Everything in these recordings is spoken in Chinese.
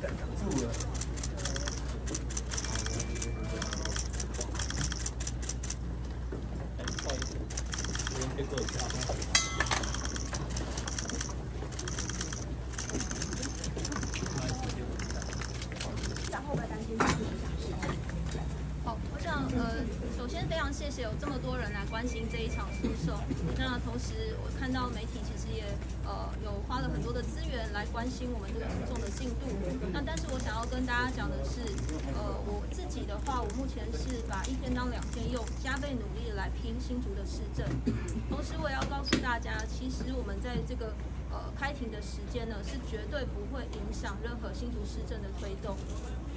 住了。不好意思，我们可以坐一下。好，我想呃，首先非谢谢有这么多人来关心这一场诉讼。那同时，我看到媒体其实也呃有花了很多的资源来关心我们这个诉讼的进度。那但是我想要跟大家讲的是，呃，我自己的话，我目前是把一天当两天用，加倍努力来拼新竹的市政。同时，我也要告诉大家，其实我们在这个呃开庭的时间呢，是绝对不会影响任何新竹市政的推动。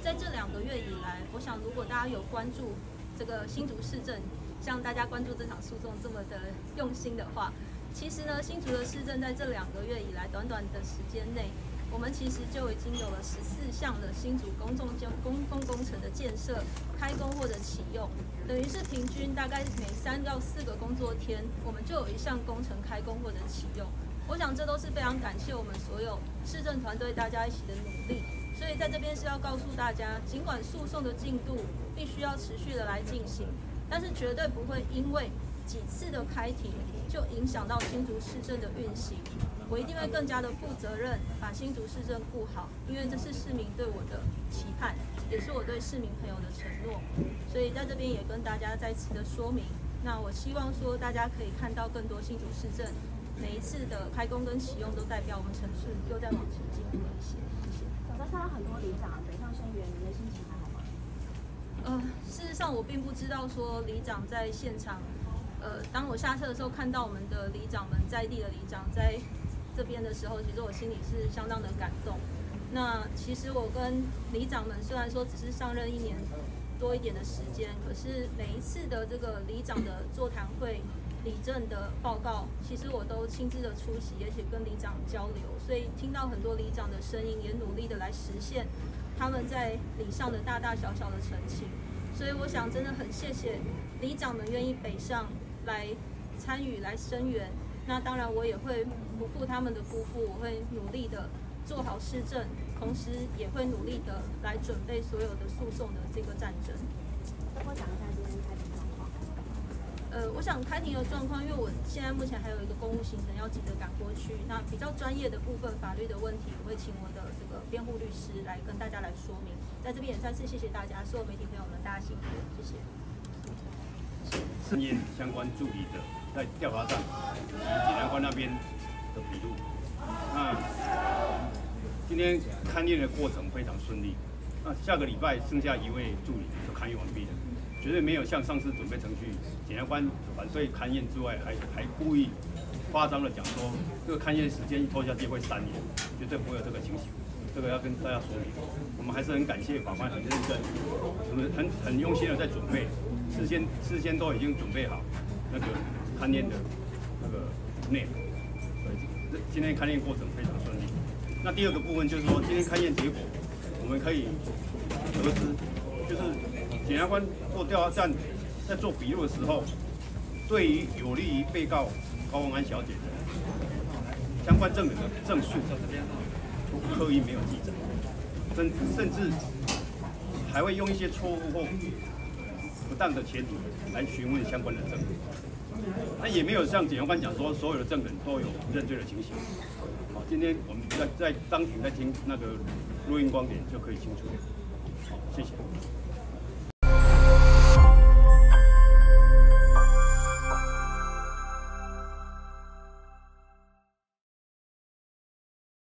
在这两个月以来，我想如果大家有关注这个新竹市政，像大家关注这场诉讼这么的用心的话，其实呢，新竹的市政在这两个月以来，短短的时间内，我们其实就已经有了十四项的新竹公众建公共工程的建设开工或者启用，等于是平均大概每三到四个工作天，我们就有一项工程开工或者启用。我想这都是非常感谢我们所有市政团队大家一起的努力。所以在这边是要告诉大家，尽管诉讼的进度必须要持续的来进行，但是绝对不会因为几次的开庭就影响到新竹市政的运行。我一定会更加的负责任，把新竹市政顾好，因为这是市民对我的期盼，也是我对市民朋友的承诺。所以在这边也跟大家再次的说明，那我希望说大家可以看到更多新竹市政每一次的开工跟启用都代表我们城市又在往前进步一些。谢谢。早上看到很多里长北上声援，你的心情还好吗？呃，事实上我并不知道说里长在现场，呃，当我下车的时候看到我们的里长们在地的里长在这边的时候，其实我心里是相当的感动。那其实我跟里长们虽然说只是上任一年多一点的时间，可是每一次的这个里长的座谈会、里政的报告，其实我都亲自的出席，而且跟里长交流，所以听到很多里长的声音，也努力的来实现他们在里上的大大小小的澄清。所以我想真的很谢谢里长们愿意北上来参与、来声援。那当然我也会不负他们的辜负，我会努力的做好市政，同时也会努力的来准备所有的诉讼的这个战争。要不要讲一下今天开庭状况？呃，我想开庭的状况，因为我现在目前还有一个公务行程要急着赶过去，那比较专业的部分法律的问题，我会请我的这个辩护律师来跟大家来说明。在这边也再次谢谢大家，所有媒体朋友们，大家辛苦了，谢。谢。试验相关助理的在调查站以及检察官那边的笔录。那今天勘验的过程非常顺利。那下个礼拜剩下一位助理就勘验完毕了，绝对没有像上次准备程序，检察官反对勘验之外，还还故意夸张的讲说这个勘验时间一拖下去会三年，绝对不会有这个情形。这个要跟大家说明，我们还是很感谢法官很认真，我们很很用心的在准备，事先事先都已经准备好那个勘验的那个内容，所以今天勘验过程非常顺利。那第二个部分就是说，今天勘验结果，我们可以得知，就是检察官或调查站在做笔录的时候，对于有利于被告高文安小姐的相关证人的证述。刻意没有记载，甚甚至还会用一些错误或不当的前提来询问相关的证人。那也没有像检察官讲说，所有的证人都有认罪的情形。好，今天我们在在当庭在听那个录音光点就可以清楚。好，谢谢。